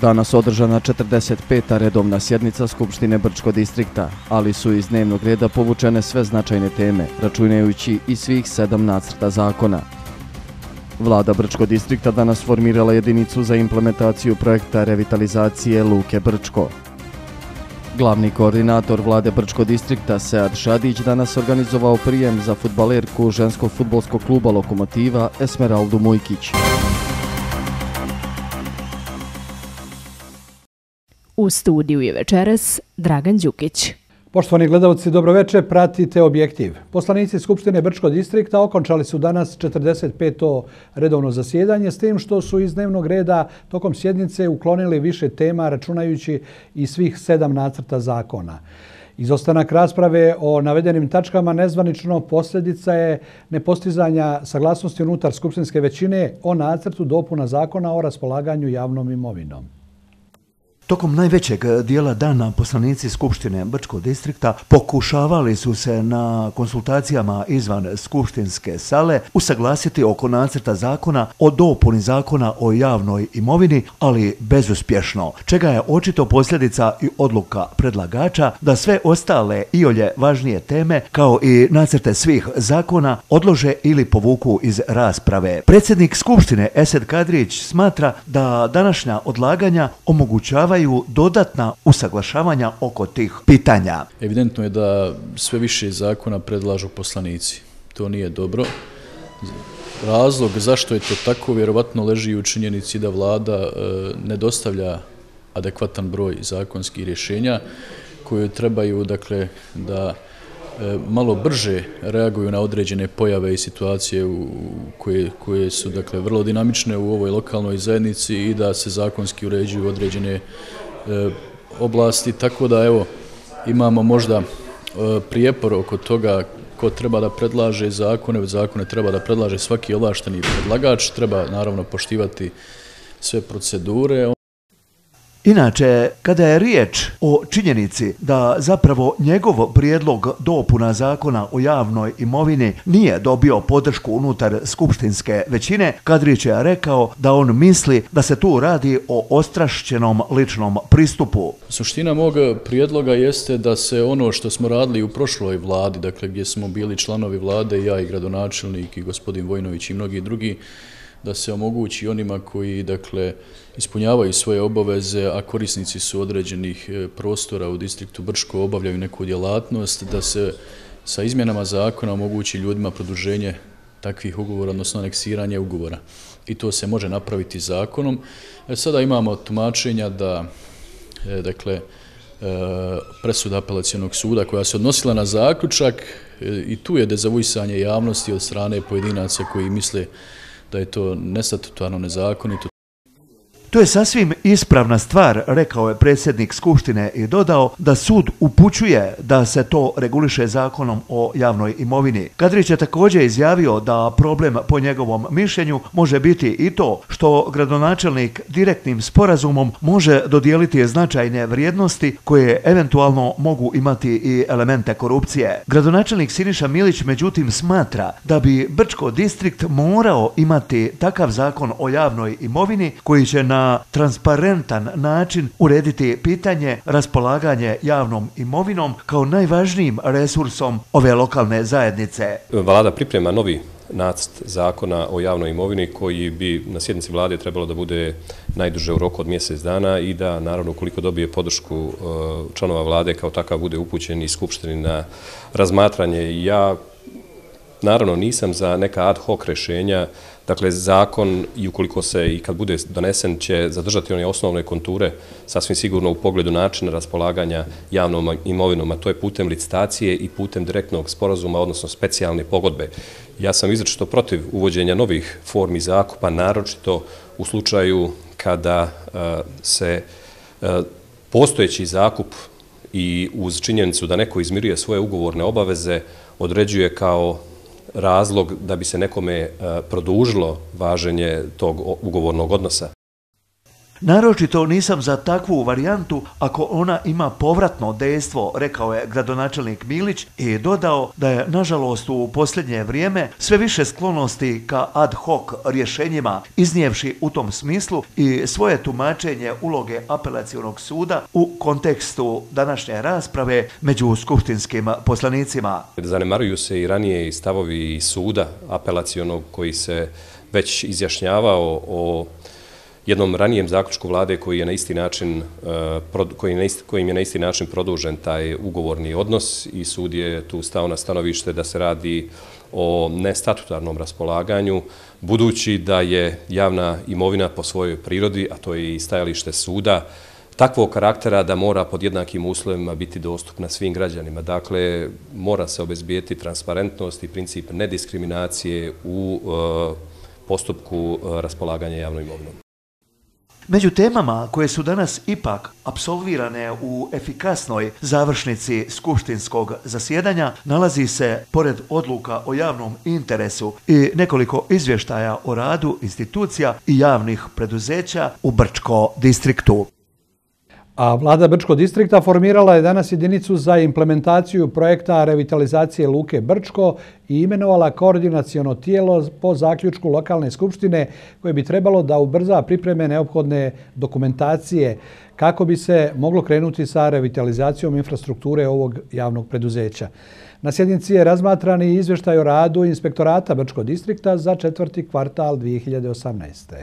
Danas održana 45. redovna sjednica Skupštine Brčko distrikta, ali su iz dnevnog reda povučene sve značajne teme, računajući i svih sedam nacrta zakona. Vlada Brčko distrikta danas formirala jedinicu za implementaciju projekta revitalizacije Luke Brčko. Glavni koordinator vlade Brčko distrikta Sead Šadić danas organizovao prijem za futbalerku ženskog futbolskog kluba Lokomotiva Esmeraldu Mujkić. U studiju je večeras Dragan Đukić. Poštovani gledalci, dobroveče, pratite objektiv. Poslanici Skupštine Brčko distrikta okončali su danas 45. redovno zasjedanje s tim što su iz dnevnog reda tokom sjednice uklonili više tema računajući i svih sedam nacrta zakona. Izostanak rasprave o navedenim tačkama nezvanično posljedica je nepostizanja saglasnosti unutar Skupštinske većine o nacrtu dopuna zakona o raspolaganju javnom imovinom. Tokom najvećeg eh, dijela dana poslanici Skupštine Brčko distrikta pokušavali su se na konsultacijama izvan Skupštinske sale usaglasiti oko nacrta zakona o dopuni zakona o javnoj imovini, ali bezuspješno, čega je očito posljedica i odluka predlagača da sve ostale i olje važnije teme, kao i nacrte svih zakona, odlože ili povuku iz rasprave. Predsjednik Skupštine Esed Kadrić smatra da današnja odlaganja omogućavaju zahtijevaju dodatna usaglašavanja oko tih pitanja. Evidentno je da sve više zakona predlažu poslanici. To nije dobro. Razlog zašto je to tako vjerovatno leži u činjenici da vlada e, ne dostavlja adekvatan broj zakonskih rješenja koje trebaju dakle, da E, malo brže reaguju na određene pojave i situacije u koje, koje su dakle vrlo dinamične u ovoj lokalnoj zajednici i da se zakonski uređuju određene E, oblasti, tako da evo imamo možda e, prijepor oko toga ko treba da predlaže zakone, zakone treba da predlaže svaki ovlašteni predlagač, treba naravno poštivati sve procedure. Inače, kada je riječ o činjenici da zapravo njegov prijedlog dopuna zakona o javnoj imovini nije dobio podršku unutar skupštinske većine, Kadrić je rekao da on misli da se tu radi o ostrašćenom ličnom pristupu. Suština mog prijedloga jeste da se ono što smo radili u prošloj vladi, dakle gdje smo bili članovi vlade, ja i gradonačelnik i gospodin Vojnović i mnogi drugi, da se omogući onima koji dakle ispunjavaju svoje obaveze, a korisnici su određenih e, prostora u distriktu Brško obavljaju neku djelatnost, da se sa izmjenama zakona omogući ljudima produženje takvih ugovora, odnosno aneksiranje ugovora. I to se može napraviti zakonom. E, sada imamo tumačenja da e, dakle, e, presuda apelacijonog suda koja se odnosila na zaključak e, i tu je dezavuisanje javnosti od strane pojedinaca koji misle da je to nestatutarno nezakonito. To je sasvim ispravna stvar, rekao je predsjednik Skupštine i dodao da sud upućuje da se to reguliše zakonom o javnoj imovini. Kadrić je također izjavio da problem po njegovom mišljenju može biti i to što gradonačelnik direktnim sporazumom može dodijeliti značajne vrijednosti koje eventualno mogu imati i elemente korupcije. Gradonačelnik Siniša Milić međutim smatra da bi Brčko distrikt morao imati takav zakon o javnoj imovini koji će na transparentan način urediti pitanje raspolaganje javnom imovinom kao najvažnijim resursom ove lokalne zajednice. Vlada priprema novi nacrt zakona o javnoj imovini koji bi na sjednici vlade trebalo da bude najduže u roku od mjesec dana i da naravno koliko dobije podršku eh, članova vlade kao takav bude upućen i skupšteni na razmatranje. Ja naravno nisam za neka ad hoc rešenja Dakle, zakon i ukoliko se i kad bude donesen će zadržati one osnovne konture sasvim sigurno u pogledu načina raspolaganja javnom imovinom, a to je putem licitacije i putem direktnog sporazuma, odnosno specijalne pogodbe. Ja sam izračito protiv uvođenja novih formi zakupa, naročito u slučaju kada e, se e, postojeći zakup i uz činjenicu da neko izmiruje svoje ugovorne obaveze određuje kao razlog da bi se nekome eh, produžilo važenje tog ugovornog odnosa? Naročito nisam za takvu varijantu ako ona ima povratno dejstvo, rekao je gradonačelnik Milić i dodao da je, nažalost, u posljednje vrijeme sve više sklonosti ka ad hoc rješenjima, iznijevši u tom smislu i svoje tumačenje uloge apelacijonog suda u kontekstu današnje rasprave među skupštinskim poslanicima. Zanemaruju se i ranije stavovi suda apelacijonog koji se već izjašnjavao o jednom ranijem zaključku vlade koji je na isti način e, koji je kojim je na isti način produžen taj ugovorni odnos i sud je tu stao na stanovište da se radi o nestatutarnom raspolaganju, budući da je javna imovina po svojoj prirodi, a to je i stajalište suda, takvog karaktera da mora pod jednakim uslovima biti dostupna svim građanima. Dakle, mora se obezbijeti transparentnost i princip nediskriminacije u e, postupku e, raspolaganja javnom imovinom. Među temama koje su danas ipak absolvirane u efikasnoj završnici skupštinskog zasjedanja nalazi se, pored odluka o javnom interesu i nekoliko izvještaja o radu institucija i javnih preduzeća u Brčko distriktu. A vlada Brčko distrikta formirala je danas jedinicu za implementaciju projekta revitalizacije Luke Brčko i imenovala koordinacijono tijelo po zaključku lokalne skupštine koje bi trebalo da ubrza pripreme neophodne dokumentacije kako bi se moglo krenuti sa revitalizacijom infrastrukture ovog javnog preduzeća. Na sjednici je razmatrani izvještaj o radu inspektorata Brčko distrikta za četvrti kvartal 2018.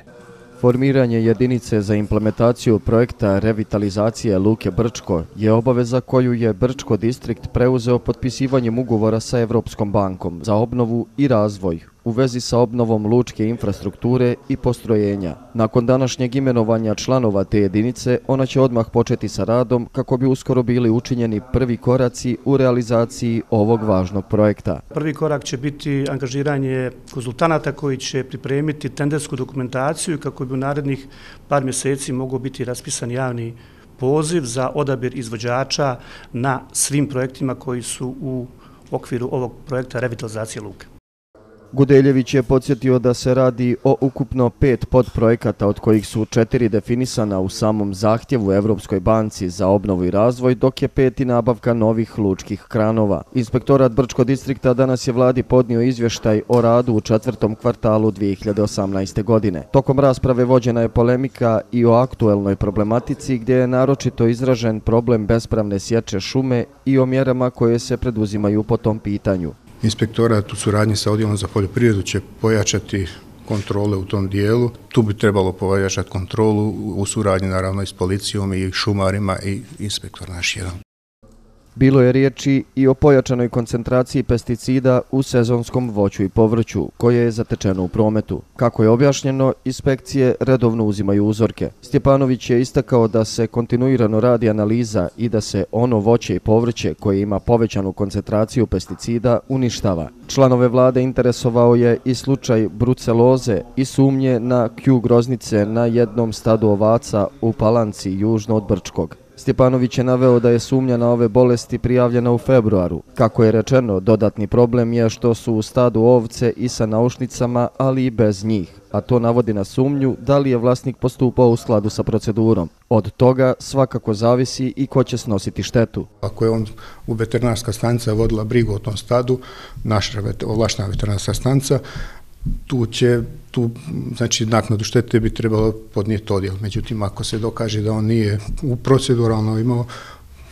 Formiranje jedinice za implementaciju projekta revitalizacije Luke Brčko je obaveza koju je Brčko distrikt preuzeo potpisivanjem ugovora sa Evropskom bankom za obnovu i razvoj u vezi sa obnovom lučke infrastrukture i postrojenja. Nakon današnjeg imenovanja članova te jedinice, ona će odmah početi sa radom kako bi uskoro bili učinjeni prvi koraci u realizaciji ovog važnog projekta. Prvi korak će biti angažiranje konzultanata koji će pripremiti tendersku dokumentaciju kako bi u narednih par mjeseci mogo biti raspisan javni poziv za odabir izvođača na svim projektima koji su u okviru ovog projekta revitalizacije luke. Gudeljević je podsjetio da se radi o ukupno pet podprojekata, od kojih su četiri definisana u samom zahtjevu Evropskoj banci za obnovu i razvoj, dok je peti nabavka novih lučkih kranova. Inspektorat Brčko distrikta danas je vladi podnio izvještaj o radu u četvrtom kvartalu 2018. godine. Tokom rasprave vođena je polemika i o aktuelnoj problematici gdje je naročito izražen problem bespravne sječe šume i o mjerama koje se preduzimaju po tom pitanju. Inspektorat u suradnji sa odjelom za poljoprivredu će pojačati kontrole u tom dijelu. Tu bi trebalo pojačati kontrolu u suradnji naravno i s policijom i šumarima i inspektor naš jedan. Bilo je riječi i o pojačanoj koncentraciji pesticida u sezonskom voću i povrću, koje je zatečeno u prometu. Kako je objašnjeno, inspekcije redovno uzimaju uzorke. Stjepanović je istakao da se kontinuirano radi analiza i da se ono voće i povrće koje ima povećanu koncentraciju pesticida uništava. Članove vlade interesovao je i slučaj bruceloze i sumnje na kju groznice na jednom stadu ovaca u Palanci južno od Brčkog. Stjepanović je naveo da je sumnja na ove bolesti prijavljena u februaru. Kako je rečeno, dodatni problem je što su u stadu ovce i sa naušnicama, ali i bez njih, a to navodi na sumnju da li je vlasnik postupao u skladu sa procedurom. Od toga svakako zavisi i ko će snositi štetu. Ako je on u veterinarska stanica vodila brigu o tom stadu, naša ovlaštena veterinarska stanica, tu će, tu, znači, naknadu štete bi trebalo podnijeti odjel. Međutim, ako se dokaže da on nije u proceduralno imao,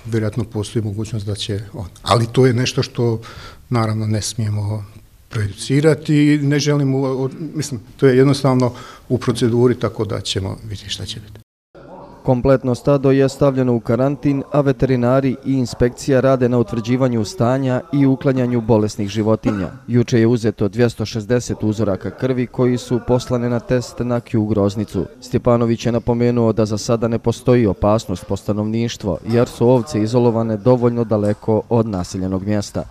vjerojatno postoji mogućnost da će on. Ali to je nešto što, naravno, ne smijemo prejudicirati i ne želimo, mislim, to je jednostavno u proceduri, tako da ćemo vidjeti šta će biti. Kompletno stado je stavljeno u karantin, a veterinari i inspekcija rade na utvrđivanju stanja i uklanjanju bolesnih životinja. Juče je uzeto 260 uzoraka krvi koji su poslane na test na Q groznicu. Stjepanović je napomenuo da za sada ne postoji opasnost po stanovništvo, jer su ovce izolovane dovoljno daleko od naseljenog mjesta.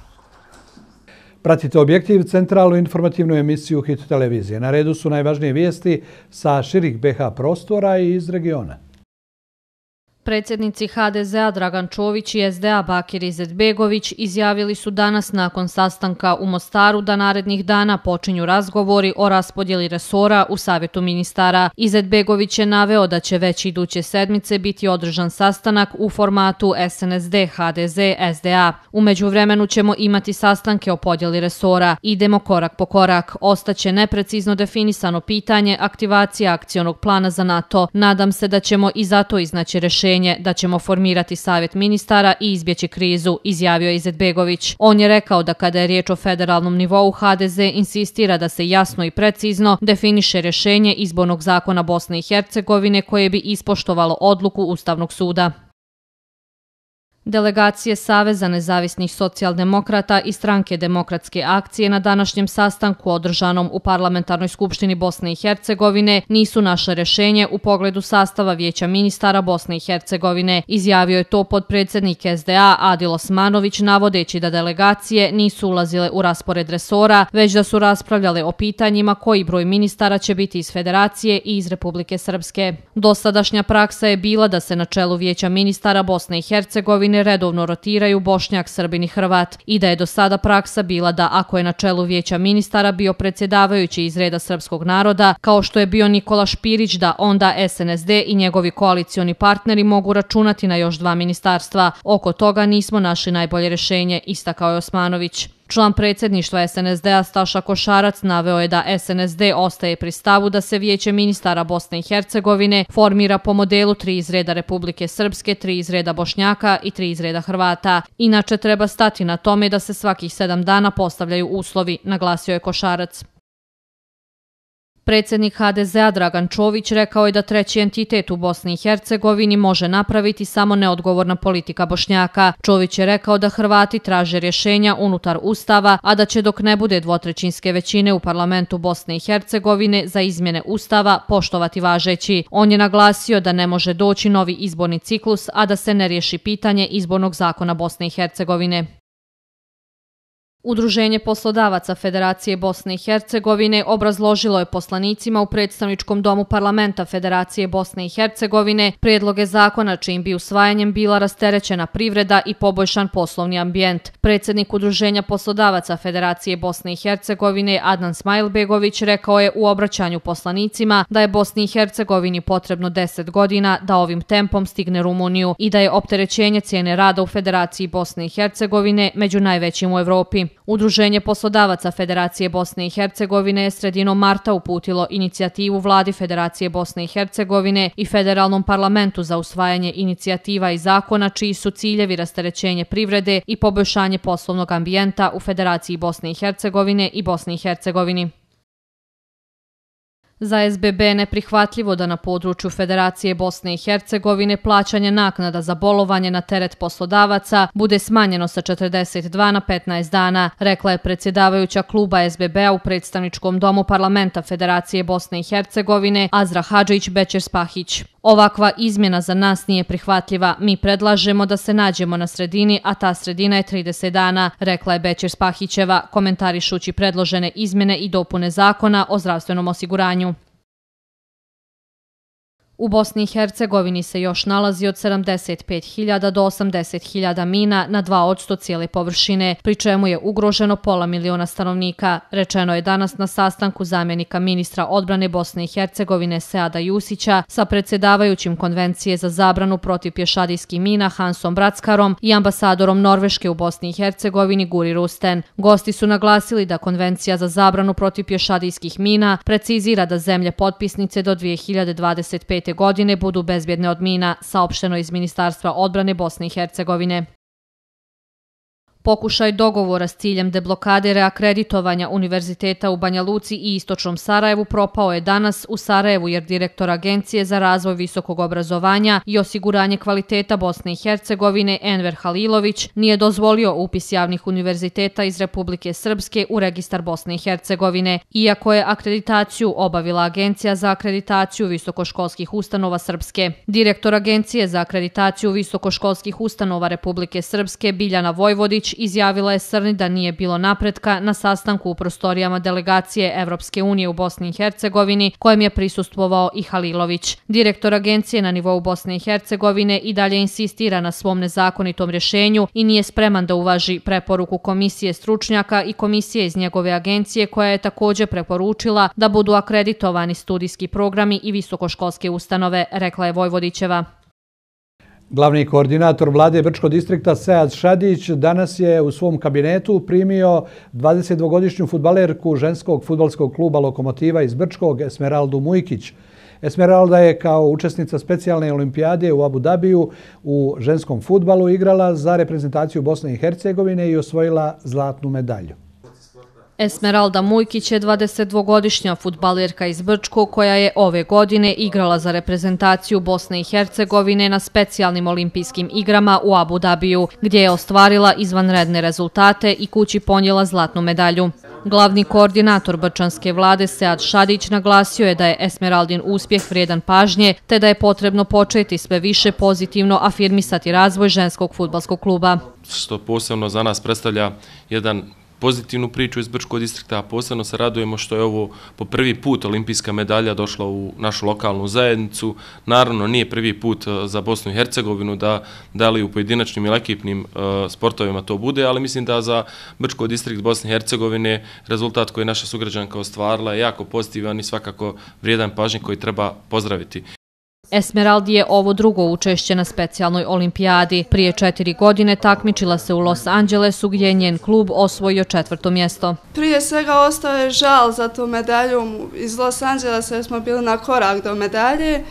Pratite objektiv centralnu informativnu emisiju Hit televizije. Na redu su najvažnije vijesti sa širih BH prostora i iz regiona. Predsjednici HDZ-a Dragan Čović i SDA Bakir Izetbegović izjavili su danas nakon sastanka u Mostaru da narednih dana počinju razgovori o raspodjeli resora u Savjetu ministara. Izetbegović je naveo da će već iduće sedmice biti održan sastanak u formatu SNSD, HDZ, SDA. Umeđu vremenu ćemo imati sastanke o podjeli resora. Idemo korak po korak. Ostaće neprecizno definisano pitanje aktivacije akcionog plana za NATO. Nadam se da ćemo i zato iznaći rešenje rješenje da ćemo formirati savjet ministara i izbjeći krizu, izjavio je Izetbegović. On je rekao da kada je riječ o federalnom nivou, HDZ insistira da se jasno i precizno definiše rješenje izbornog zakona Bosne i Hercegovine koje bi ispoštovalo odluku Ustavnog suda. Delegacije Saveza nezavisnih socijaldemokrata i stranke demokratske akcije na današnjem sastanku održanom u Parlamentarnoj skupštini Bosne i Hercegovine nisu naše rešenje u pogledu sastava vijeća ministara Bosne i Hercegovine. Izjavio je to podpredsjednik SDA Adil Osmanović navodeći da delegacije nisu ulazile u raspored resora, već da su raspravljale o pitanjima koji broj ministara će biti iz Federacije i iz Republike Srpske. Dosadašnja praksa je bila da se na čelu vijeća ministara Bosne i Hercegovine godine redovno rotiraju Bošnjak, Srbin i Hrvat i da je do sada praksa bila da ako je na čelu vijeća ministara bio predsjedavajući iz reda srpskog naroda, kao što je bio Nikola Špirić, da onda SNSD i njegovi koalicioni partneri mogu računati na još dva ministarstva. Oko toga nismo našli najbolje rešenje, istakao je Osmanović. Član predsjedništva SNSD-a Staša Košarac naveo je da SNSD ostaje pri stavu da se vijeće ministara Bosne i Hercegovine formira po modelu tri izreda Republike Srpske, tri izreda Bošnjaka i tri izreda Hrvata. Inače treba stati na tome da se svakih sedam dana postavljaju uslovi, naglasio je Košarac. Predsjednik HDZ-a Dragan Čović rekao je da treći entitet u Bosni i Hercegovini može napraviti samo neodgovorna politika Bošnjaka. Čović je rekao da Hrvati traže rješenja unutar Ustava, a da će dok ne bude dvotrećinske većine u parlamentu Bosne i Hercegovine za izmjene Ustava poštovati važeći. On je naglasio da ne može doći novi izborni ciklus, a da se ne riješi pitanje izbornog zakona Bosne i Hercegovine. Udruženje poslodavaca Federacije Bosne i Hercegovine obrazložilo je poslanicima u predstavničkom domu parlamenta Federacije Bosne i Hercegovine predloge zakona čim bi usvajanjem bila rasterećena privreda i poboljšan poslovni ambijent. Predsjednik Udruženja poslodavaca Federacije Bosne i Hercegovine Adnan Smajlbegović rekao je u obraćanju poslanicima da je Bosni i Hercegovini potrebno 10 godina da ovim tempom stigne Rumuniju i da je opterećenje cijene rada u Federaciji Bosne i Hercegovine među najvećim u Evropi. Udruženje poslodavaca Federacije Bosne i Hercegovine je sredinom marta uputilo inicijativu vladi Federacije Bosne i Hercegovine i federalnom parlamentu za usvajanje inicijativa i zakona čiji su ciljevi rasterećenje privrede i poboljšanje poslovnog ambijenta u Federaciji Bosne i Hercegovine i Bosni i Hercegovini. Za SBB je neprihvatljivo da na području Federacije Bosne i Hercegovine plaćanje naknada za bolovanje na teret poslodavaca bude smanjeno sa 42 na 15 dana, rekla je predsjedavajuća kluba SBB-a u predstavničkom domu parlamenta Federacije Bosne i Hercegovine Azra Hadžić Bečer Spahić. Ovakva izmjena za nas nije prihvatljiva. Mi predlažemo da se nađemo na sredini, a ta sredina je 30 dana, rekla je Bečer Spahićeva, komentarišući predložene izmjene i dopune zakona o zdravstvenom osiguranju. U Bosni i Hercegovini se još nalazi od 75.000 do 80.000 mina na 2% cijele površine, pri čemu je ugroženo pola miliona stanovnika. Rečeno je danas na sastanku zamjenika ministra odbrane Bosne i Hercegovine Seada Jusića sa predsjedavajućim konvencije za zabranu protiv pješadijskih mina Hansom Bratskarom i ambasadorom Norveške u Bosni i Hercegovini Guri Rusten. Gosti su naglasili da konvencija za zabranu protiv pješadijskih mina precizira da zemlje potpisnice do 2025 godine budu bezbjedne od mina, saopšteno iz Ministarstva odbrane Bosne i Hercegovine. Pokušaj dogovora s ciljem deblokade reakreditovanja Univerziteta u Banja Luci i Istočnom Sarajevu propao je danas u Sarajevu jer direktor Agencije za razvoj visokog obrazovanja i osiguranje kvaliteta Bosne i Hercegovine Enver Halilović nije dozvolio upis javnih univerziteta iz Republike Srpske u registar Bosne i Hercegovine, iako je akreditaciju obavila Agencija za akreditaciju visokoškolskih ustanova Srpske. Direktor Agencije za akreditaciju visokoškolskih ustanova Republike Srpske Biljana Vojvodić Izjavila je Srni da nije bilo napretka na sastanku u prostorijama delegacije Evropske unije u Bosni i Hercegovini, kojem je prisustvovao i Halilović. Direktor agencije na nivou Bosne i Hercegovine i dalje insistira na svom nezakonitom rješenju i nije spreman da uvaži preporuku komisije stručnjaka i komisije iz njegove agencije koja je također preporučila da budu akreditovani studijski programi i visokoškolske ustanove, rekla je Vojvodićeva. Glavni koordinator vlade Brčko distrikta Sead Šadić danas je u svom kabinetu primio 22-godišnju futbalerku ženskog futbalskog kluba Lokomotiva iz Brčkog Esmeraldu Mujkić. Esmeralda je kao učesnica specijalne olimpijade u Abu Dhabiju u ženskom futbalu igrala za reprezentaciju Bosne i Hercegovine i osvojila zlatnu medalju. Esmeralda Mujkić je 22-godišnja futbalerka iz Brčko koja je ove godine igrala za reprezentaciju Bosne i Hercegovine na specijalnim olimpijskim igrama u Abu Dhabiju, gdje je ostvarila izvanredne rezultate i kući ponijela zlatnu medalju. Glavni koordinator Brčanske vlade Sead Šadić naglasio je da je Esmeraldin uspjeh vrijedan pažnje, te da je potrebno početi sve više pozitivno afirmisati razvoj ženskog futbalskog kluba. Što posebno za nas predstavlja jedan pozitivnu priču iz Brčkog distrikta, a posebno se radujemo što je ovo po prvi put olimpijska medalja došla u našu lokalnu zajednicu. Naravno, nije prvi put e, za Bosnu i Hercegovinu da da li u pojedinačnim ili ekipnim e, sportovima to bude, ali mislim da za Brčkog distrikt Bosne i Hercegovine rezultat koji je naša sugrađanka ostvarila je jako pozitivan i svakako vrijedan pažnje koji treba pozdraviti. Esmeraldi je ovo drugo učešće na specijalnoj olimpijadi. Prije četiri godine takmičila se u Los Angelesu gdje je njen klub osvojio četvrto mjesto. Prije svega ostao je žal za tu medalju iz Los Angelesa jer smo bili na korak do medalje. E,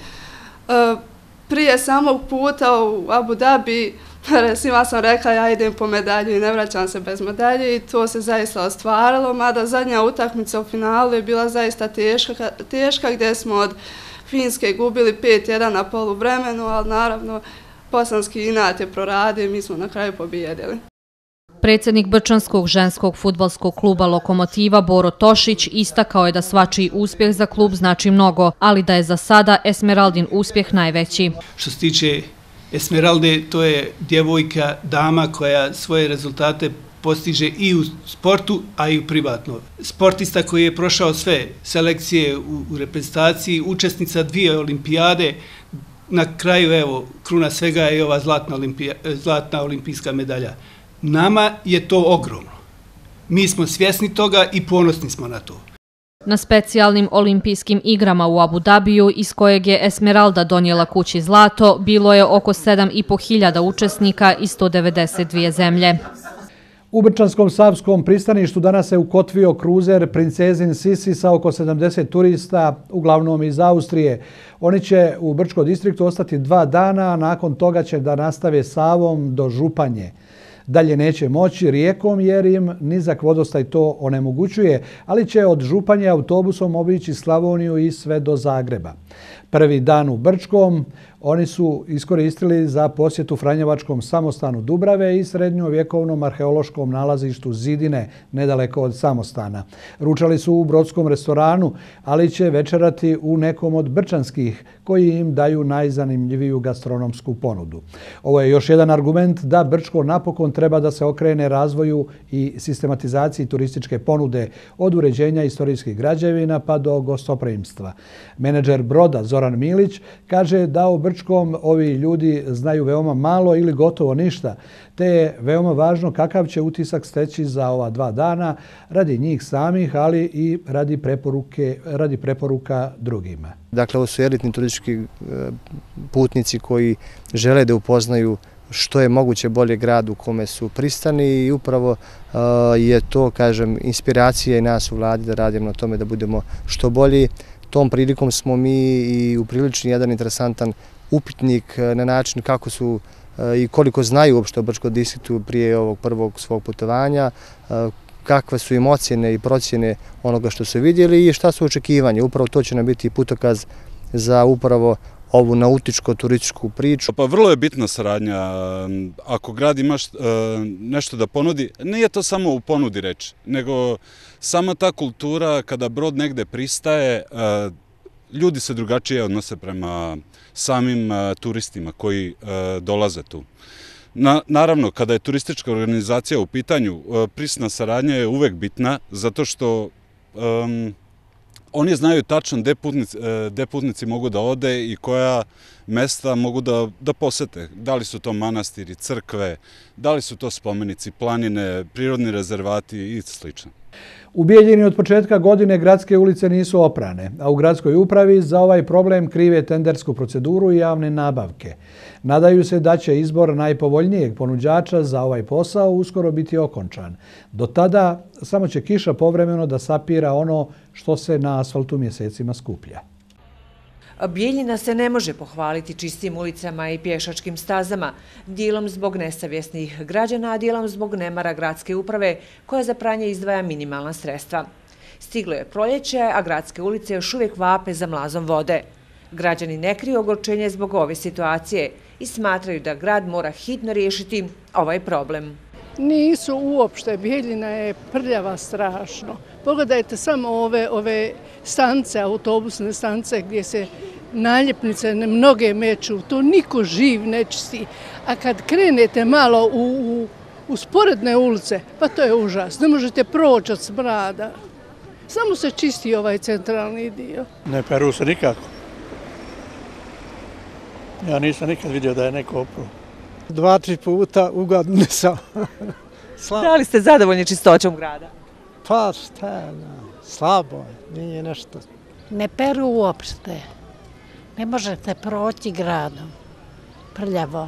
prije samog puta u Abu Dhabi svima sam rekla ja idem po medalju i ne vraćam se bez medalje i to se zaista ostvarilo, mada zadnja utakmica u finalu je bila zaista teška, teška gdje smo od Finske gubili 5-1 na polu vremenu, ali naravno Bosanski inat je proradio i mi smo na kraju pobijedili. Predsjednik Brčanskog ženskog futbalskog kluba Lokomotiva Boro Tošić istakao je da svačiji uspjeh za klub znači mnogo, ali da je za sada Esmeraldin uspjeh najveći. Što se tiče Esmeralde, to je djevojka, dama koja svoje rezultate postiže i u sportu, a i u privatno. Sportista koji je prošao sve selekcije u, u reprezentaciji, učesnica dvije olimpijade, na kraju, evo, kruna svega je ova zlatna, olimpija, zlatna olimpijska medalja. Nama je to ogromno. Mi smo svjesni toga i ponosni smo na to. Na specijalnim olimpijskim igrama u Abu Dhabiju, iz kojeg je Esmeralda donijela kući zlato, bilo je oko 7.500 učesnika i 192 zemlje. U Brčanskom savskom pristaništu danas se ukotvio kruzer Princezin Sisi sa oko 70 turista, uglavnom iz Austrije. Oni će u Brčko distriktu ostati dva dana, a nakon toga će da nastave Savom do Županje. Dalje neće moći rijekom jer im nizak vodostaj to onemogućuje, ali će od Županje autobusom obići Slavoniju i sve do Zagreba. Prvi dan u Brčkom oni su iskoristili za posjetu Franjevačkom samostanu Dubrave i srednjovjekovnom arheološkom nalazištu Zidine, nedaleko od samostana. Ručali su u brodskom restoranu, ali će večerati u nekom od brčanskih koji im daju najzanimljiviju gastronomsku ponudu. Ovo je još jedan argument da Brčko napokon treba da se okrene razvoju i sistematizaciji turističke ponude od uređenja istorijskih građevina pa do gostoprimstva. Menedžer broda Zoran Milić kaže da u Brčkom ovi ljudi znaju veoma malo ili gotovo ništa, te je veoma važno kakav će utisak steći za ova dva dana radi njih samih, ali i radi, preporuke, radi preporuka drugima. Dakle, ovo su elitni turistički e, putnici koji žele da upoznaju što je moguće bolje grad u kome su pristani i upravo e, je to, kažem, inspiracija i nas u vladi da radimo na tome da budemo što bolji. Tom prilikom smo mi i uprilični jedan interesantan upitnik e, na način kako su e, i koliko znaju uopšte o Brčko distriktu prije ovog prvog svog putovanja, e, kakve su im ocjene i procjene onoga što su vidjeli i šta su očekivanje. Upravo to će nam biti putokaz za upravo ovu nautičko-turističku priču. Pa vrlo je bitna saradnja. Ako grad ima nešto da ponudi, nije to samo u ponudi reč, nego sama ta kultura kada brod negde pristaje, e, ljudi se drugačije odnose prema samim e, turistima koji e, dolaze tu. Na, naravno, kada je turistička organizacija u pitanju, prisna saradnja je uvek bitna, zato što um, oni znaju tačno gde putnici, gde putnici mogu da ode i koja mesta mogu da, da posete. Da li su to manastiri, crkve, da li su to spomenici, planine, prirodni rezervati i slično. U Bijeljini od početka godine gradske ulice nisu oprane, a u gradskoj upravi za ovaj problem krive tendersku proceduru i javne nabavke. Nadaju se da će izbor najpovoljnijeg ponuđača za ovaj posao uskoro biti okončan. Do tada samo će kiša povremeno da sapira ono što se na asfaltu mjesecima skuplja. Bijeljina se ne može pohvaliti čistim ulicama i pješačkim stazama, dijelom zbog nesavjesnih građana, a dijelom zbog nemara gradske uprave koja za pranje izdvaja minimalna sredstva. Stiglo je proljeće, a gradske ulice još uvijek vape za mlazom vode. Građani ne kriju ogorčenje zbog ove situacije i smatraju da grad mora hitno riješiti ovaj problem. Nisu uopšte, Bijeljina je prljava strašno. Pogledajte samo ove, ove stance, autobusne stance gdje se naljepnice mnoge meču, to niko živ ne čisti. A kad krenete malo u, u, u sporedne ulice, pa to je užas, ne možete proći od smrada. Samo se čisti ovaj centralni dio. Ne peru se nikako. Ja nisam nikad vidio da je neko opruo. Dva, tri puta ugadne sam. Da li ste zadovoljni čistoćom grada? Pa šta, slabo, nije nešto. Ne peru uopšte. Ne možete proći gradom. Prljavo.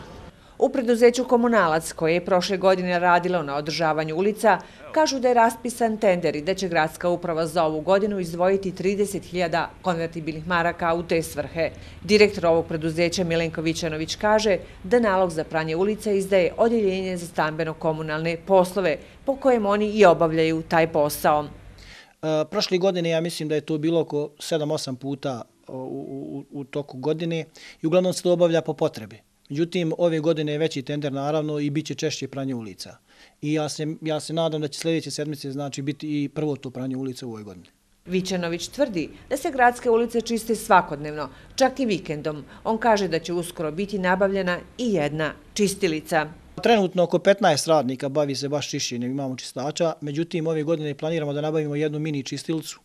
U preduzeću Komunalac, koje je prošle godine radilo na održavanju ulica, kažu da je raspisan tender i da će gradska uprava za ovu godinu izdvojiti 30.000 konvertibilnih maraka u te svrhe. Direktor ovog preduzeća Milenko Vićanović kaže da nalog za pranje ulica izdaje odjeljenje za stambeno-komunalne poslove, po kojem oni i obavljaju taj posao. E, prošle godine ja mislim da je to bilo oko 7-8 puta u, u, u toku godine i uglavnom se to obavlja po potrebi. Međutim, ove godine je veći tender naravno i bit će češće pranje ulica. I ja se, ja se nadam da će sljedeće sedmice znači biti i prvo to pranje ulica u ovoj godini. Vićanović tvrdi da se gradske ulice čiste svakodnevno, čak i vikendom. On kaže da će uskoro biti nabavljena i jedna čistilica. Trenutno oko 15 radnika bavi se baš čišćenjem, imamo čistača. Međutim, ove godine planiramo da nabavimo jednu mini čistilicu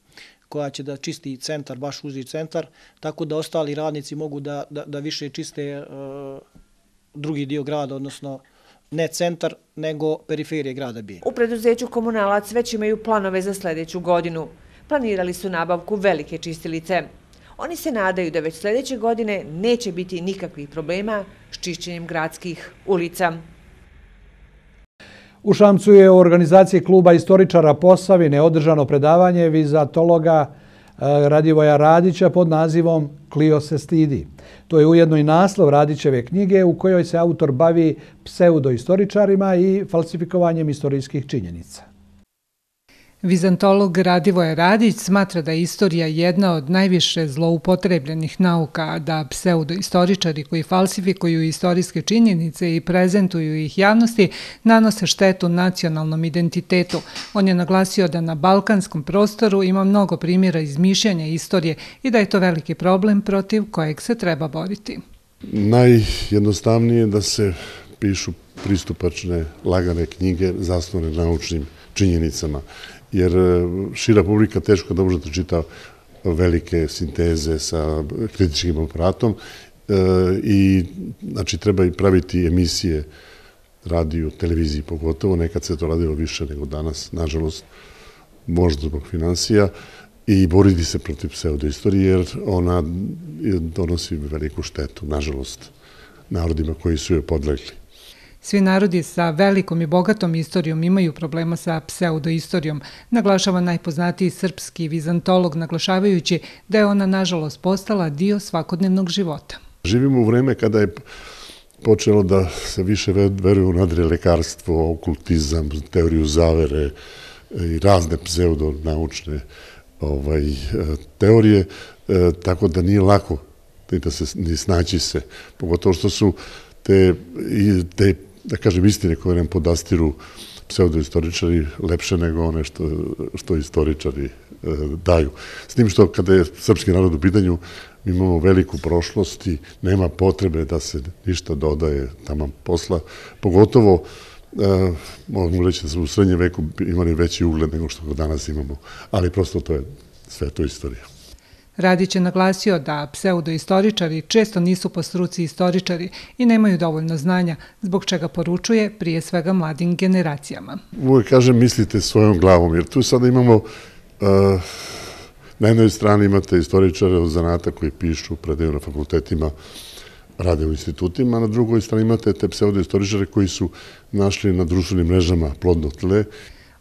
koja će da čisti centar, baš uzi centar, tako da ostali radnici mogu da, da, da više čiste e, drugi dio grada, odnosno ne centar, nego periferije grada bije. U preduzeću Komunalac već imaju planove za sljedeću godinu. Planirali su nabavku velike čistilice. Oni se nadaju da već sljedeće godine neće biti nikakvih problema s čišćenjem gradskih ulica. U Šamcu je u organizaciji kluba istoričara Posavine održano predavanje vizatologa e, Radivoja Radića pod nazivom Klio se stidi. To je ujedno i naslov Radićeve knjige u kojoj se autor bavi pseudoistoričarima i falsifikovanjem istorijskih činjenica. Vizantolog Radivoje Radić smatra da je istorija jedna od najviše zloupotrebljenih nauka, da pseudoistoričari koji falsifikuju istorijske činjenice i prezentuju ih javnosti nanose štetu nacionalnom identitetu. On je naglasio da na balkanskom prostoru ima mnogo primjera izmišljanja istorije i da je to veliki problem protiv kojeg se treba boriti. Najjednostavnije je da se pišu pristupačne lagane knjige zasnovane naučnim činjenicama jer e, šira publika teško da možete čita velike sinteze sa kritičkim aparatom e, i znači treba i praviti emisije radiju, televiziji pogotovo, nekad se to radilo više nego danas, nažalost, možda zbog financija, i boriti se protiv pseudoistorije, jer ona donosi veliku štetu, nažalost, narodima koji su joj podlegli. Svi narodi sa velikom i bogatom istorijom imaju problema sa pseudoistorijom, naglašava najpoznatiji srpski vizantolog, naglašavajući da je ona, nažalost, postala dio svakodnevnog života. Živimo u vreme kada je počelo da se više veruje u nadre lekarstvo, okultizam, teoriju zavere i razne pseudonaučne ovaj, e, teorije, e, tako da nije lako da se ni snaći se, pogotovo što su te, te da kažem, istine koje nam podastiru pseudoistoričari lepše nego one što, što istoričari e, daju. S tim što kada je srpski narod u pitanju, mi imamo veliku prošlost i nema potrebe da se ništa dodaje tamo posla, pogotovo e, mogu reći da su u srednjem veku imali veći ugled nego što danas imamo, ali prosto to je sve to istorija. Radić je naglasio da pseudoistoričari često nisu po struci istoričari i nemaju dovoljno znanja, zbog čega poručuje prije svega mladim generacijama. Uvijek kažem mislite svojom glavom, jer tu sada imamo, uh, na jednoj strani imate istoričare od zanata koji pišu, predaju na fakultetima, rade u institutima, a na drugoj strani imate te pseudoistoričare koji su našli na društvenim mrežama plodno tle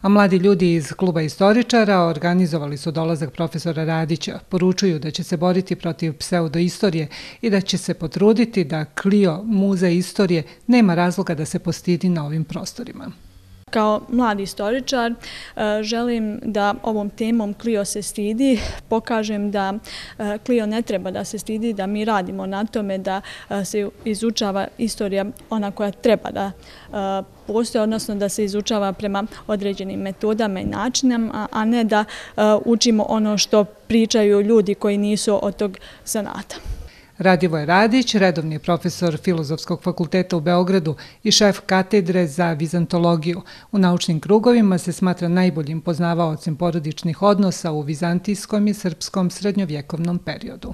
A mladi ljudi iz kluba istoričara organizovali su dolazak profesora Radića. Poručuju da će se boriti protiv pseudoistorije i da će se potruditi da Klio, muze istorije, nema razloga da se postidi na ovim prostorima. Kao mladi istoričar e, želim da ovom temom Klio se stidi, pokažem da e, Klio ne treba da se stidi, da mi radimo na tome da e, se izučava istorija ona koja treba da postoje, odnosno da se izučava prema određenim metodama i načinama, a ne da učimo ono što pričaju ljudi koji nisu od tog zanata. Radivoj Radić, redovni profesor Filozofskog fakulteta u Beogradu i šef katedre za vizantologiju. U naučnim krugovima se smatra najboljim poznavaocem porodičnih odnosa u vizantijskom i srpskom srednjovjekovnom periodu.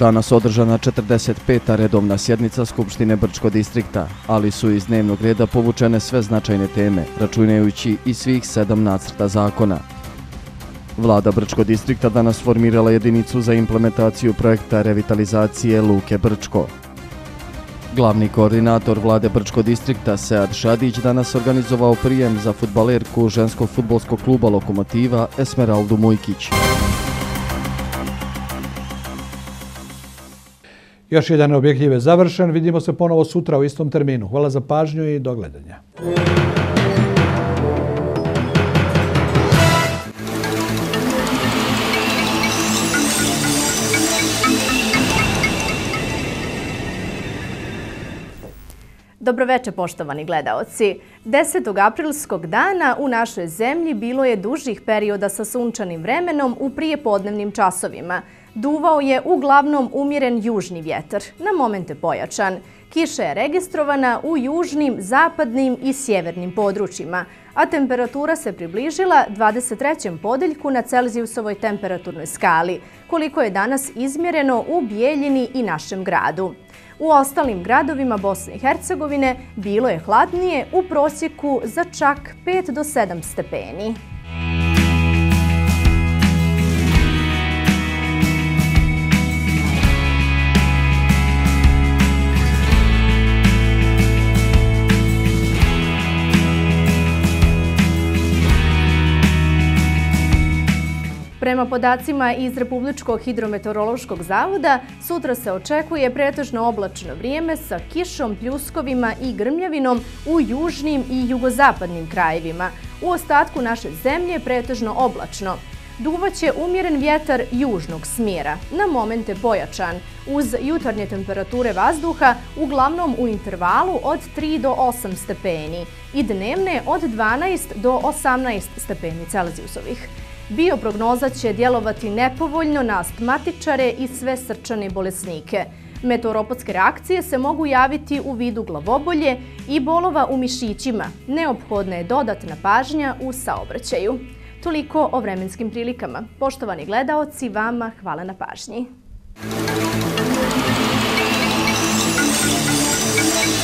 Danas održana 45. redovna sjednica Skupštine Brčko distrikta, ali su iz dnevnog reda povučene sve značajne teme, računajući i svih sedam nacrta zakona. Vlada Brčko distrikta danas formirala jedinicu za implementaciju projekta revitalizacije Luke Brčko. Glavni koordinator vlade Brčko distrikta Sead Šadić danas organizovao prijem za futbalerku ženskog futbolskog kluba Lokomotiva Esmeraldu Mujkić. Još jedan objektiv je završen. Vidimo se ponovo sutra u istom terminu. Hvala za pažnju i do gledanja. Dobroveče, poštovani gledaoci. 10. aprilskog dana u našoj zemlji bilo je dužih perioda sa sunčanim vremenom u prijepodnevnim časovima – Duvao je uglavnom umjeren južni vjetar, na momente pojačan. Kiša je registrovana u južnim, zapadnim i sjevernim područjima, a temperatura se približila 23. podeljku na Celzijusovoj temperaturnoj skali, koliko je danas izmjereno u Bijeljini i našem gradu. U ostalim gradovima Bosne i Hercegovine bilo je hladnije u prosjeku za čak 5 do 7 stepeni. Prema podacima iz Republičkog hidrometeorološkog zavoda, sutra se očekuje pretežno oblačno vrijeme sa kišom, pljuskovima i grmljavinom u južnim i jugozapadnim krajevima. U ostatku naše zemlje pretežno oblačno. duvaće umjeren vjetar južnog smjera, na momente pojačan, uz jutarnje temperature vazduha, uglavnom u intervalu od 3 do 8 stepeni i dnevne od 12 do 18 stepeni Celzijusovih. Bioprognoza će djelovati nepovoljno na astmatičare i sve srčane bolesnike. Meteoropatske reakcije se mogu javiti u vidu glavobolje i bolova u mišićima. Neophodna je dodatna pažnja u saobraćaju. Toliko o vremenskim prilikama. Poštovani gledaoci, vama hvala na pažnji.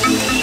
Thank you.